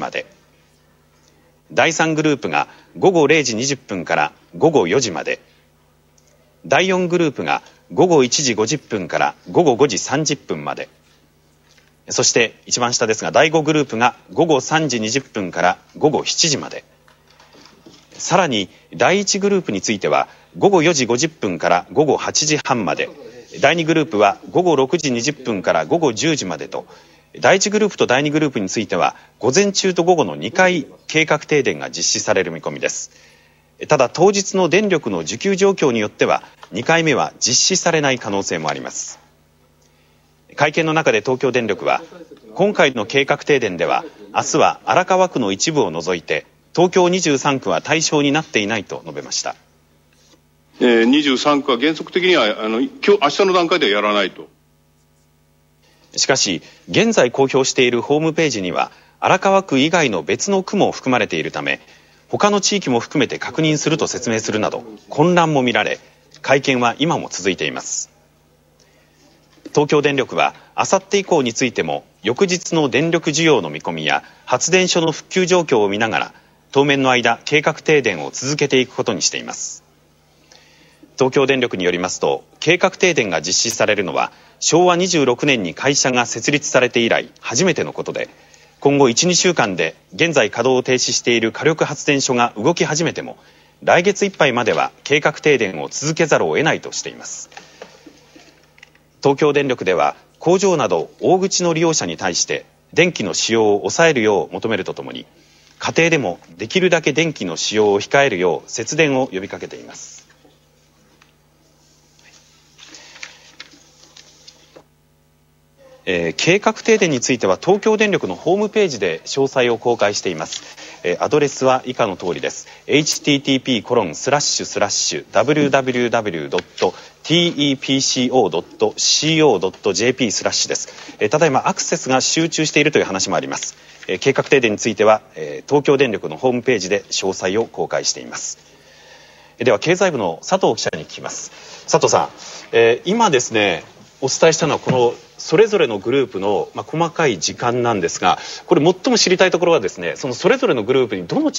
まで。第3グループが午後0時20分から午後4時まで。第4グループが午後1時50分から午後5時30分まで。そして一番下ですが第5グループが午後3時20分から午後7時まで。さらに第1グループについては午後4時50分から午後8時半まで。第2グループは午後6時20分から午後10時までと第1グループと第2グループについては午前中と午後の2回計画停電が実施される見込みです。ただ当日の電力の需給状況によっては2回目は実施されない可能性もあります。会見の中で東京電力は今回の計画停電では明日は荒川区の一部を除いて東京23区は対象になっていないと述べました。えー、23区は原則的にはあの今日明日の段階ではやらないと。しかし現在公表しているホームページには荒川区以外の別の区も含まれているため他の地域も含めて確認すると説明するなど混乱も見られ会見は今も続いています。東京電力はあさって以降についても翌日の電力需要の見込みや発電所の復旧状況を見ながら当面の間計画停電を続けていくことにしています。東京電力によりますと計画停電が実施されるのは昭和26年に会社が設立されて以来初めてのことで今後12週間で現在稼働を停止している火力発電所が動き始めても来月いっぱいまでは計画停電を続けざるを得ないとしています。東京電力では工場など大口の利用者に対して電気の使用を抑えるよう求めるとともに家庭でもできるだけ電気の使用を控えるよう節電を呼びかけています。えー、計画停電については東京電力のホームページで詳細を公開しています、えー、アドレスは以下の通りです。http コロンスラッシュスラッシュ www.tepco.co.jp スラッシュです、えー、ただいまアクセスが集中しているという話もあります、えー、計画停電については、えー、東京電力のホームページで詳細を公開しています。では経済部の佐藤記者に聞きます。佐藤さん、えー、今ですねお伝えしたのはこのそれぞれのグループの、まあ、細かい時間なんですがこれ最も知りたいところはですねそのそれぞれのグループにどの